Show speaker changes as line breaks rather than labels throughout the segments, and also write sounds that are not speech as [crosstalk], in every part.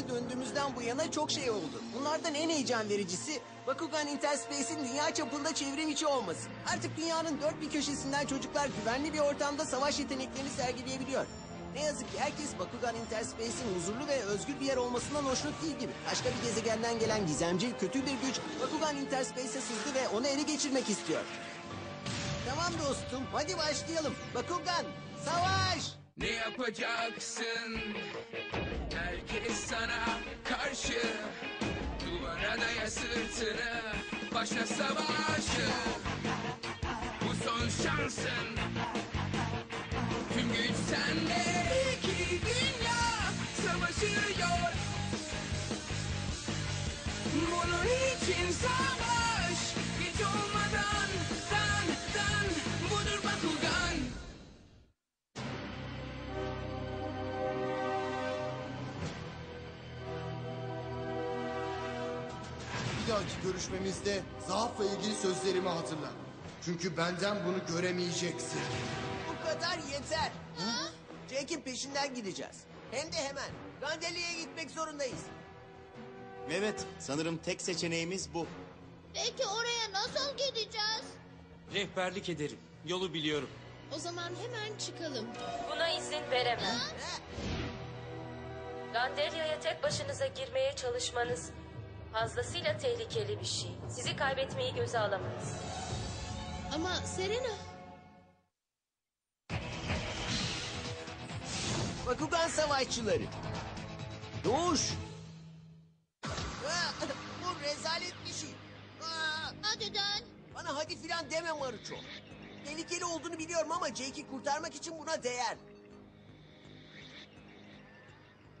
Dünyaya döndüğümüzden bu yana çok şey oldu. Bunlardan en heyecan vericisi Bakugan Interspace'in dünya çapında çevrim içi olması. Artık dünyanın dört bir köşesinden çocuklar güvenli bir ortamda savaş yeteneklerini sergileyebiliyor. Ne yazık ki herkes Bakugan Interspace'in huzurlu ve özgür bir yer olmasından hoşnut değil gibi. Başka bir gezegenden gelen gizemci, kötü bir güç Bakugan Interspace'e sızdı ve onu ele geçirmek istiyor. Tamam dostum, hadi başlayalım. Bakugan, savaş!
Ne yapacaksın? Herkes sana karşı. Duvara daya sırtını Başla savaşı. Bu son şansın. Tüm güç sende. İki dünya savaşıyor. Bunun için savaş
görüşmemizde zaafla ilgili sözlerimi hatırla. Çünkü benden bunu göremeyeceksin.
Bu kadar yeter. Jake'in peşinden gideceğiz. Hem de hemen. Gandelia'ya gitmek zorundayız.
Evet, sanırım tek seçeneğimiz bu.
Peki oraya nasıl gideceğiz?
Rehberlik ederim. Yolu biliyorum.
O zaman hemen çıkalım.
Buna izin veremem.
Ha?
Gandelya'ya tek başınıza girmeye çalışmanız fazlasıyla tehlikeli bir şey. Sizi kaybetmeyi göze alamayız.
Ama Serena,
Bakugan savaşçıları. Doğuş. Bu rezalet bir şey. Ha,
hadi dön.
Bana hadi filan deme Maruço. Tehlikeli olduğunu biliyorum ama Jake'i kurtarmak için buna değer.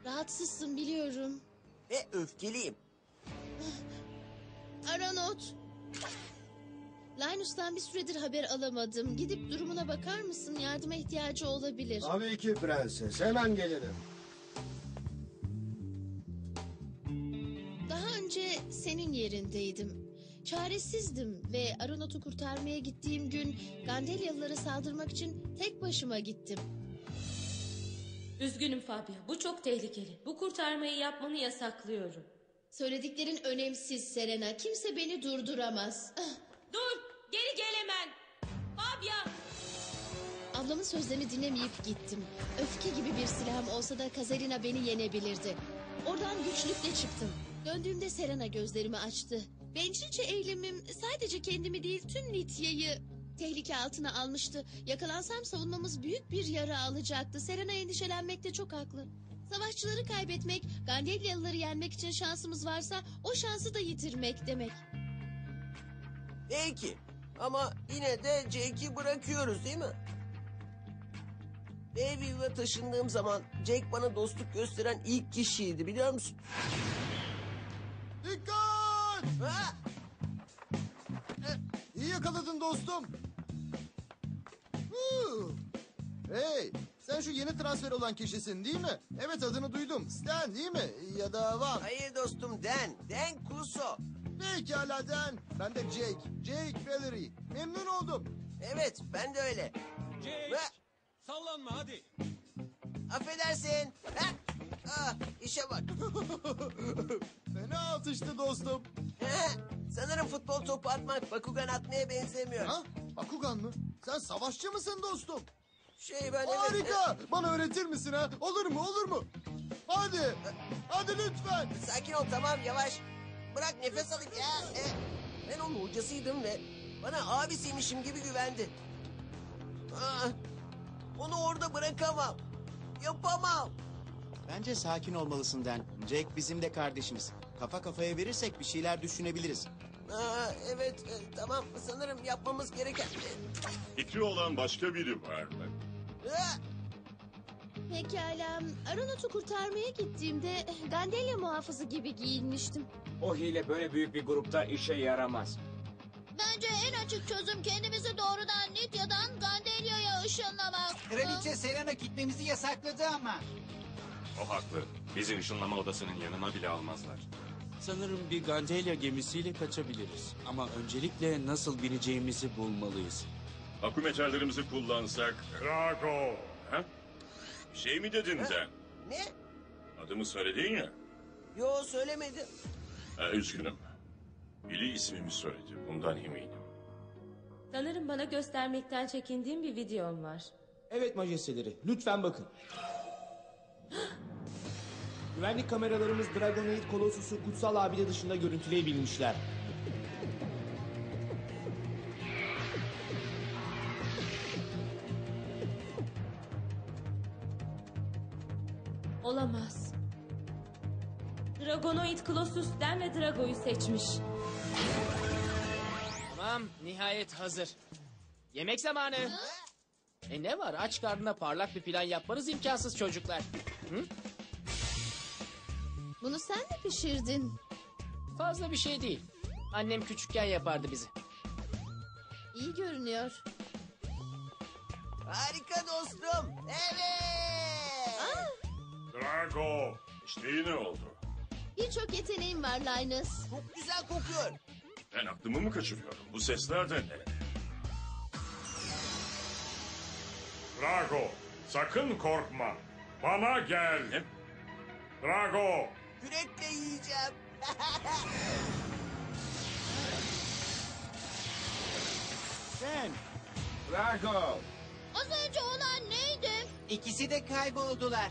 Rahatsızsın biliyorum.
Ve öfkeliyim.
Aranot. Linus'tan bir süredir haber alamadım. Gidip durumuna bakar mısın? Yardıma ihtiyacı olabilir.
Tabii ki prenses. Hemen gelirim.
Daha önce senin yerindeydim. Çaresizdim ve Aranot'u kurtarmaya gittiğim gün Gandelyalılara saldırmak için tek başıma gittim.
Üzgünüm Fabio. Bu çok tehlikeli. Bu kurtarmayı yapmanı yasaklıyorum.
Söylediklerin önemsiz Serena. Kimse beni durduramaz. Ah,
Dur! Geri gel hemen! Fabio!
Ablamın sözlerini dinlemeyip gittim. Öfke gibi bir silahım olsa da Kazarina beni yenebilirdi. Oradan güçlükle çıktım. Döndüğümde Serena gözlerimi açtı. Bencilce eylemim sadece kendimi değil tüm Litya'yı tehlike altına almıştı. Yakalansam savunmamız büyük bir yara alacaktı. Serena endişelenmekte çok haklı. Savaşçıları kaybetmek, Gandelyalıları yenmek için şansımız varsa o şansı da yitirmek demek.
Belki. Ama yine de Jake'i bırakıyoruz değil mi? Bayview'e taşındığım zaman Jake bana dostluk gösteren ilk kişiydi biliyor musun?
Dikkat!
Ha?
İyi yakaladın dostum. Huu. Hey, sen şu yeni transfer olan kişisin değil mi? Evet adını duydum. Stan değil mi? Ya da Van.
Hayır dostum Dan. Dan Kuso.
Pekala Dan. Ben de Jake. Jake Valerie. Memnun oldum.
Evet ben de öyle.
Jake!
Ha?
Sallanma hadi.
Affedersin. Ha? Ah, işe bak. [laughs]
Fena atıştı dostum.
Sanırım futbol topu atmak Bakugan atmaya benzemiyor.
Ha? Bakugan mı? Sen savaşçı mısın dostum?
Şey ben
Harika. Bana öğretir misin ha? Olur mu olur mu? Hadi. Hadi lütfen.
Sakin ol tamam yavaş. Bırak nefes alayım ya. E, ben onun hocasıydım ve bana abisiymişim gibi güvendi. Ah, onu orada bırakamam. Yapamam.
Bence sakin olmalısın Dan. Jack bizim de kardeşimiz. Kafa kafaya verirsek bir şeyler düşünebiliriz.
Aa, evet e, tamam sanırım yapmamız gereken...
Fikri olan başka biri var mı?
Pekala, Aronot'u kurtarmaya gittiğimde Gandelya muhafızı gibi giyinmiştim.
O hile böyle büyük bir grupta işe yaramaz.
Bence en açık çözüm kendimizi doğrudan Litya'dan Gandelya'ya ışınlamak.
Kraliçe Selena gitmemizi yasakladı ama.
O haklı. Bizi ışınlama odasının yanına bile almazlar.
Sanırım bir Gandelia gemisiyle kaçabiliriz. Ama öncelikle nasıl bineceğimizi bulmalıyız.
Akümeterlerimizi kullansak... Drago! Ha? Bir şey mi dedin sen?
ne?
Adımı söyledin ya.
Yo söylemedi.
Ee, üzgünüm. Biri ismimi söyledi. Bundan eminim.
Sanırım bana göstermekten çekindiğim bir videom var.
Evet majesteleri, lütfen bakın. Güvenlik kameralarımız Dragonoid Colossus'u kutsal abide dışında görüntüleyebilmişler.
Drago'yu seçmiş.
Tamam, nihayet hazır. Yemek zamanı. E ne var? Aç karnına parlak bir plan yapmanız imkansız çocuklar. Hı?
Bunu sen mi pişirdin?
Fazla bir şey değil. Annem küçükken yapardı bizi.
İyi görünüyor.
Harika dostum. Evet.
Drago! İşte yine oldu.
Birçok yeteneğim var Linus.
Çok güzel kokuyor.
Ben aklımı mı kaçırıyorum? Bu sesler de ne?
Drago, sakın korkma. Bana gel.
Ne?
Drago,
Kürekle yiyeceğim. [laughs]
Sen
Drago.
Az önce olan neydi?
İkisi de kayboldular.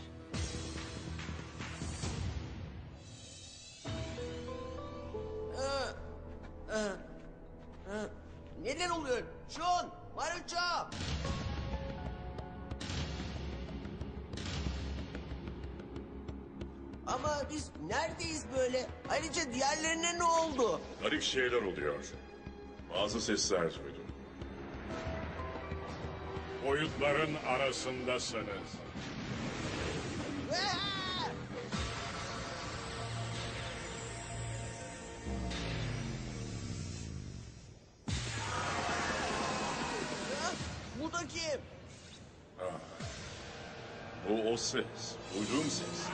Oluyor? Şun, Maruço. Ama biz neredeyiz böyle? Ayrıca diğerlerine ne oldu?
Garip şeyler oluyor. Bazı sesler duydum.
boyutların arasındasınız.
Ses. Duyduğum ses.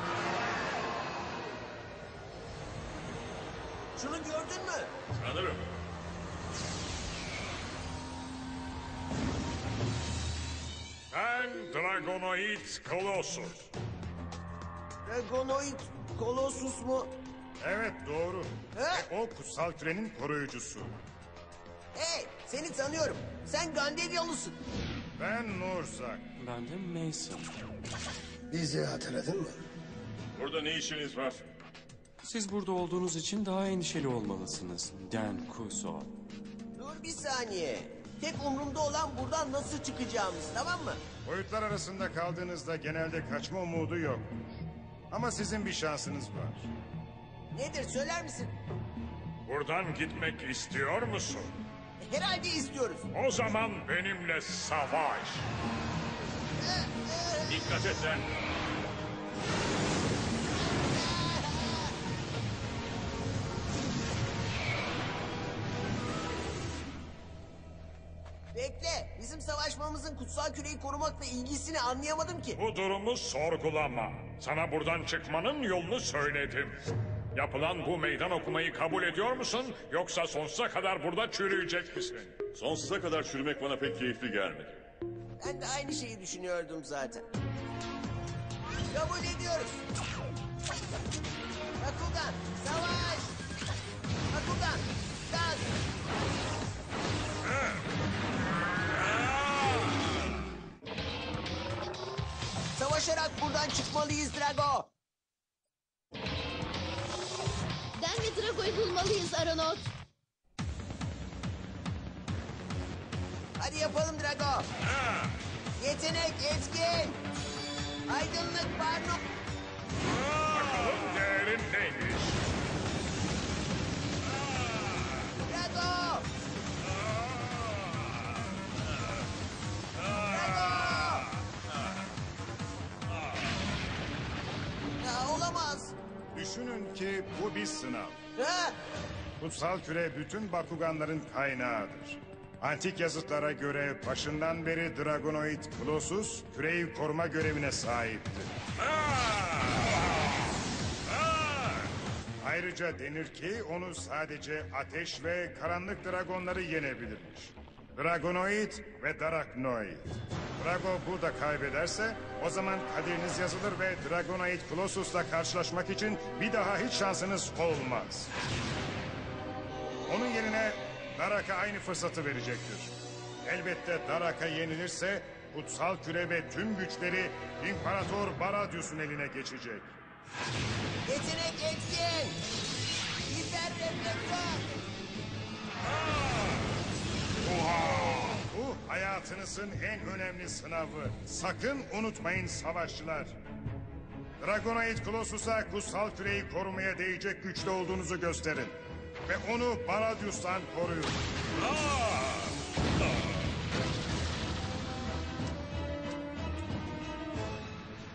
Şunu gördün mü?
Sanırım.
Ben Dragonoid Colossus.
Dragonoid Colossus mu?
Evet doğru.
He?
O kutsal kürenin koruyucusu.
Hey, seni tanıyorum. Sen Ganderyalısın.
Ben Nurzak.
Ben de Mason.
Bizi hatırladın mı?
Burada ne işiniz var?
Siz burada olduğunuz için daha endişeli olmalısınız. Dan Kuso.
Dur bir saniye. Tek umurumda olan buradan nasıl çıkacağımız, tamam mı?
Boyutlar arasında kaldığınızda genelde kaçma umudu yok. Ama sizin bir şansınız var.
Nedir söyler misin?
Buradan gitmek istiyor musun?
Herhalde istiyoruz.
O zaman benimle savaş.
Dikkat et lan.
Bekle, bizim savaşmamızın kutsal küreyi korumakla ilgisini anlayamadım ki.
Bu durumu sorgulama. Sana buradan çıkmanın yolunu söyledim. Yapılan bu meydan okumayı kabul ediyor musun? Yoksa sonsuza kadar burada çürüyecek misin?
Sonsuza kadar çürümek bana pek keyifli gelmedi.
Ben de aynı şeyi düşünüyordum zaten. Kabul ediyoruz. Bakugan, savaş! Bakugan, gaz! Savaşarak buradan çıkmalıyız Drago.
Den ve Drago'yu bulmalıyız Aronot.
Hadi yapalım Drago. Yetenek etkin. Aydınlık Barnum.
Bakalım değerin neymiş?
Drago. Drago. Ya olamaz.
Düşünün ki bu bir sınav.
Ha?
Kutsal küre bütün Bakuganların kaynağıdır. Antik yazıtlara göre başından beri Dragonoid Colossus küreyi koruma görevine sahipti. Ayrıca denir ki onu sadece ateş ve karanlık dragonları yenebilirmiş. Dragonoid ve Daraknoid. Drago burada kaybederse o zaman kaderiniz yazılır ve Dragonoid Colossus'la karşılaşmak için bir daha hiç şansınız olmaz. Onun yerine Darak'a aynı fırsatı verecektir. Elbette Darak'a yenilirse kutsal küre ve tüm güçleri İmparator Baradius'un eline geçecek.
Yetenek etkin. Hiper reflektör.
Bu hayatınızın en önemli sınavı. Sakın unutmayın savaşçılar. Dragonoid Colossus'a kutsal küreyi korumaya değecek güçte olduğunuzu gösterin. Ve onu Baradius'tan koruyun.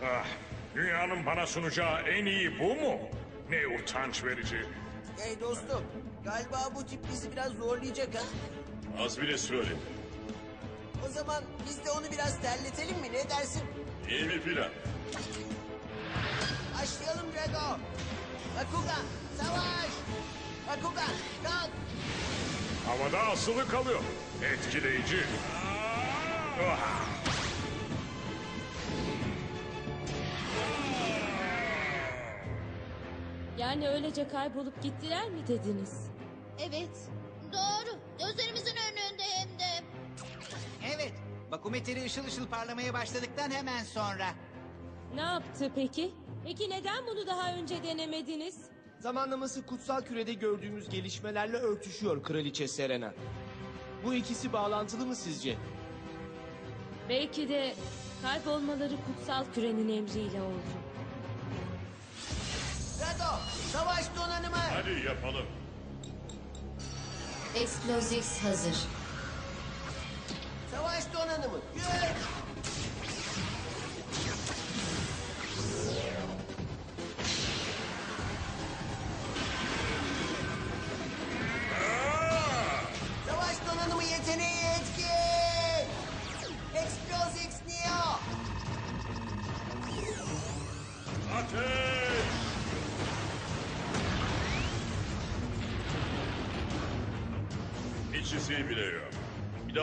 Ah, dünyanın bana sunacağı en iyi bu mu? Ne utanç verici.
Hey dostum, galiba bu tip bizi biraz zorlayacak ha.
Az bile söyle.
O zaman biz de onu biraz terletelim mi ne dersin?
İyi bir plan.
Başlayalım Drago. Bakugan, savaş. Bakugan, kalk.
Havada asılı kalıyor. Etkileyici. Ah!
Yani öylece kaybolup gittiler mi dediniz?
Evet. Doğru. Gözlerimizin önünde hem de.
Evet. Bakumetri ışıl ışıl parlamaya başladıktan hemen sonra.
Ne yaptı peki? Peki neden bunu daha önce denemediniz?
Zamanlaması kutsal kürede gördüğümüz gelişmelerle örtüşüyor Kraliçe Serena. Bu ikisi bağlantılı mı sizce?
Belki de kaybolmaları kutsal kürenin emriyle oldu.
Drago, savaş donanımı.
Hadi yapalım.
Explosives hazır.
Savaş donanımı. Güç.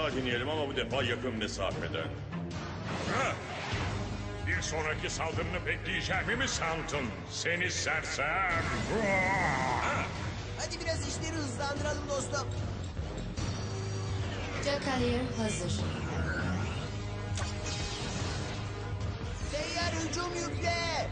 Daha deneyelim ama bu defa yakın mesafeden. Bir sonraki saldırını bekleyeceğimi mi sandın? Seni sersem!
Hadi biraz işleri hızlandıralım dostum.
Jacalier hazır.
Seyyar hücum yükle.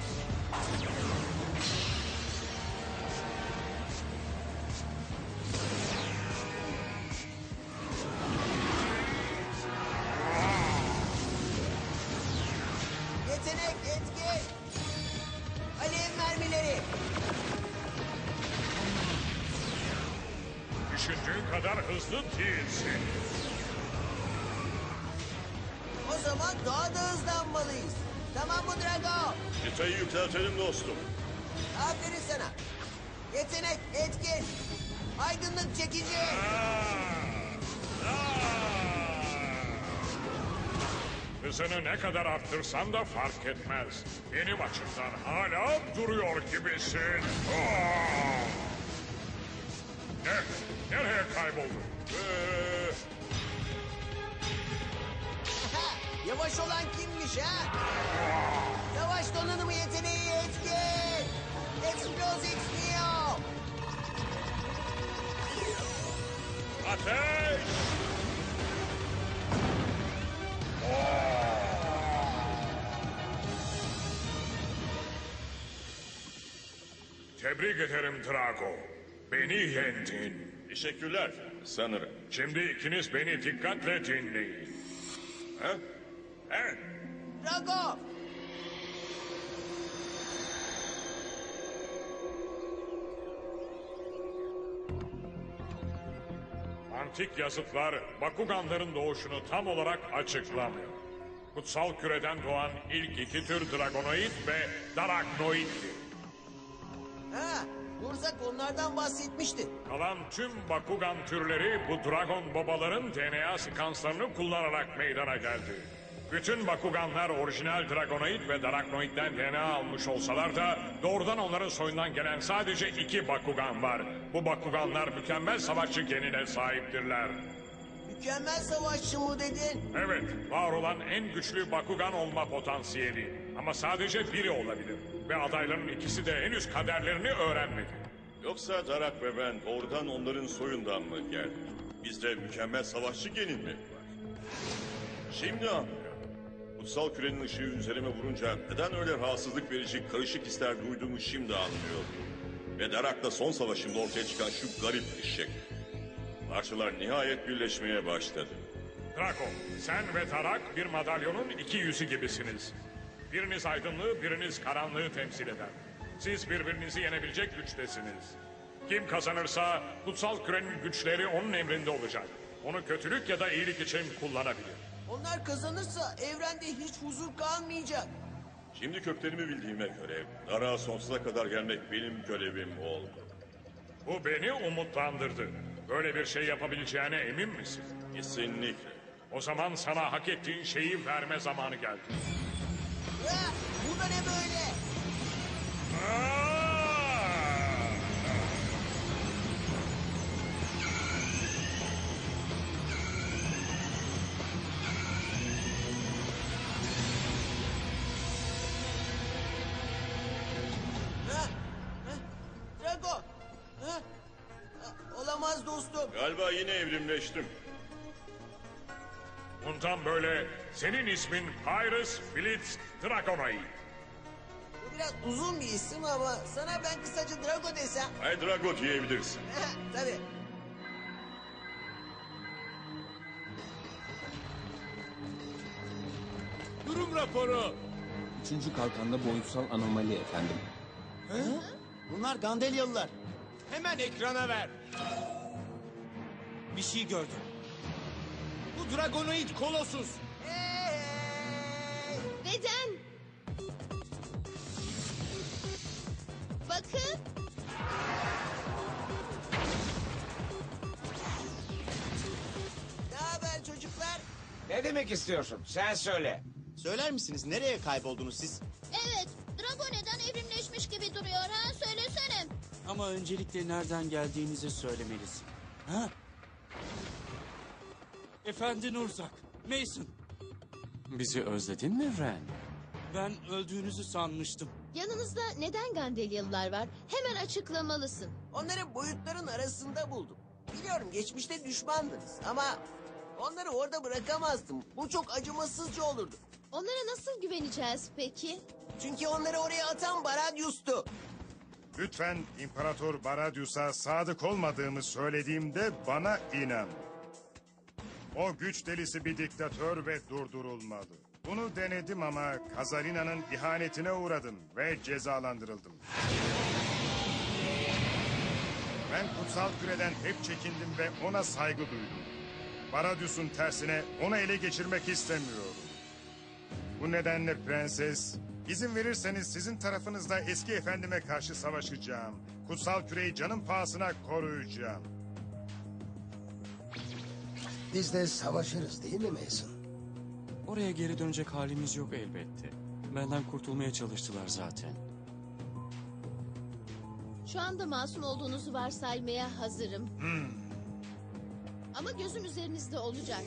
O zaman daha da hızlanmalıyız. Tamam mı Drago?
Çıtayı yükseltelim dostum.
Aferin sana. Yetenek etkin. Aydınlık çekici.
Hızını ne kadar arttırsan da fark etmez. Benim açımdan hala duruyor gibisin. Ah! Ne? Nereye kayboldun? Ee,
Yavaş olan kimmiş ha? Savaş donanımı yeteneği etkin. Explosive Neo.
ateş! Tebrik ederim Drago. Beni yendin. Teşekkürler. Sanırım. Şimdi ikiniz beni dikkatle dinleyin. Ha? Evet.
Drago.
Antik yazıtlar Bakuganların doğuşunu tam olarak açıklamıyor. Kutsal küreden doğan ilk iki tür Dragonoid ve Daraknoid'di.
Ha, Burzak onlardan bahsetmişti.
Kalan tüm Bakugan türleri bu Dragon babaların DNA sekanslarını kullanarak meydana geldi. Bütün Bakuganlar orijinal Dragonoid ve Daraknoid'den DNA almış olsalar da doğrudan onların soyundan gelen sadece iki Bakugan var. Bu Bakuganlar mükemmel savaşçı genine sahiptirler.
Mükemmel savaşçı mı dedin?
Evet, var olan en güçlü Bakugan olma potansiyeli. Ama sadece biri olabilir. Ve adayların ikisi de henüz kaderlerini öğrenmedi.
Yoksa Darak ve ben doğrudan onların soyundan mı geldik? Bizde mükemmel savaşçı genin mi var? Şimdi anlıyorum. Kutsal kürenin ışığı üzerime vurunca neden öyle rahatsızlık verici karışık hisler duyduğumu şimdi anlıyorum. Ve Darak'la son savaşımda ortaya çıkan şu garip eşek. Parçalar nihayet birleşmeye başladı.
Drago, sen ve Tarak bir madalyonun iki yüzü gibisiniz. Biriniz aydınlığı, biriniz karanlığı temsil eder. Siz birbirinizi yenebilecek güçtesiniz. Kim kazanırsa kutsal kürenin güçleri onun emrinde olacak. Onu kötülük ya da iyilik için kullanabilir.
Onlar kazanırsa evrende hiç huzur kalmayacak.
Şimdi köklerimi bildiğime göre Darak'a sonsuza kadar gelmek benim görevim oldu.
Bu beni umutlandırdı. Böyle bir şey yapabileceğine emin misin?
Kesinlikle.
O zaman sana hak ettiğin şeyi verme zamanı geldi.
Ya, bu da ne böyle? Ha?
Yine evrimleştim.
Bundan böyle senin ismin Pyrus Blitz Dragonoid.
Bu biraz uzun bir isim ama sana ben kısaca Drago desem.
Hay Drago diyebilirsin. [laughs]
Tabii.
Durum raporu.
Üçüncü kalkanda boyutsal anomali efendim.
Bunlar Gandelyalılar.
Hemen ekrana ver. Bir şey gördüm. Bu Dragonoid Colossus.
Neden? Bakın.
Ne haber çocuklar?
Ne demek istiyorsun? Sen söyle.
Söyler misiniz nereye kayboldunuz siz?
Evet. Drago neden evrimleşmiş gibi duruyor ha? Söylesene.
Ama öncelikle nereden geldiğinizi söylemelisin. Ha? Efendi Nurzak, Mason. Bizi özledin mi Ren? Ben öldüğünüzü sanmıştım.
Yanınızda neden Gandelyalılar var? Hemen açıklamalısın.
Onları boyutların arasında buldum. Biliyorum geçmişte düşmandınız ama onları orada bırakamazdım. Bu çok acımasızca olurdu.
Onlara nasıl güveneceğiz peki?
Çünkü onları oraya atan Baradyus'tu.
Lütfen İmparator Baradius'a sadık olmadığımı söylediğimde bana inan. O güç delisi bir diktatör ve durdurulmalı. Bunu denedim ama Kazarina'nın ihanetine uğradım ve cezalandırıldım. Ben kutsal küreden hep çekindim ve ona saygı duydum. Baradius'un tersine onu ele geçirmek istemiyorum. Bu nedenle prenses, izin verirseniz sizin tarafınızda eski efendime karşı savaşacağım. Kutsal küreyi canım pahasına koruyacağım.
Biz de savaşırız değil mi Mason?
Oraya geri dönecek halimiz yok elbette. Benden kurtulmaya çalıştılar zaten.
Şu anda masum olduğunuzu varsaymaya hazırım. Ama gözüm üzerinizde olacak.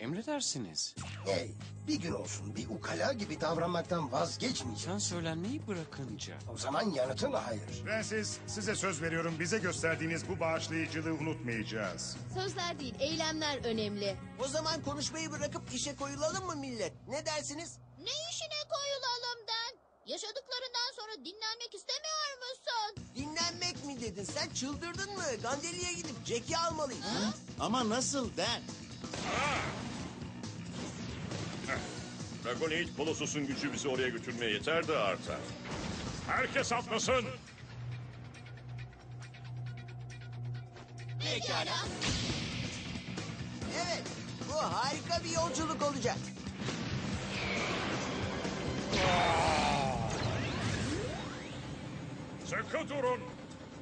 Emredersiniz.
Hey, bir gün olsun bir ukala gibi davranmaktan vazgeçmeyeceğim.
Sen söylenmeyi bırakınca.
O zaman yanıtın hayır.
Prenses, size söz veriyorum bize gösterdiğiniz bu bağışlayıcılığı unutmayacağız.
Sözler değil, eylemler önemli.
O zaman konuşmayı bırakıp işe koyulalım mı millet? Ne dersiniz?
Ne işine koyulalım Den? Yaşadıklarından sonra dinlenmek istemiyor musun?
Dinlenmek mi dedin? Sen çıldırdın mı? Gandeli'ye gidip Jack'i almalıyız.
Ama nasıl den?
Dragonoid Colossus'un gücü bizi oraya götürmeye yeter de artar.
Herkes atlasın.
Pekala.
Evet, bu harika bir yolculuk olacak.
Sıkı durun.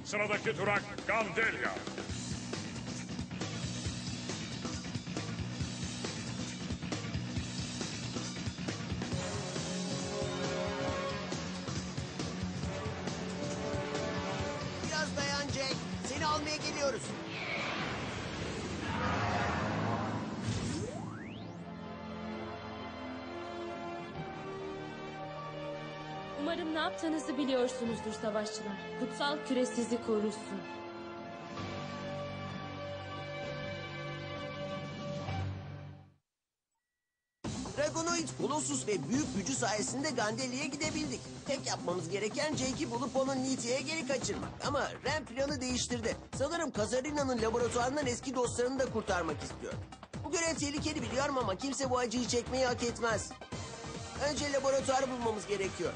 Sıradaki durak Gandelia.
almaya geliyoruz.
Umarım ne yaptığınızı biliyorsunuzdur savaşçılar. Kutsal küre sizi korusun.
Colossus ve büyük gücü sayesinde Gandelia'ya gidebildik. Tek yapmamız gereken Jake'i bulup onu Nitia'ya geri kaçırmak. Ama Ren planı değiştirdi. Sanırım Kazarina'nın laboratuvarından eski dostlarını da kurtarmak istiyor. Bu görev tehlikeli biliyorum ama kimse bu acıyı çekmeyi hak etmez. Önce laboratuvarı bulmamız gerekiyor.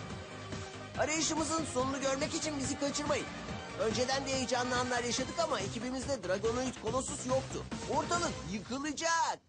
Arayışımızın sonunu görmek için bizi kaçırmayın. Önceden de heyecanlı anlar yaşadık ama ekibimizde Dragonoid Colossus yoktu. Ortalık yıkılacak.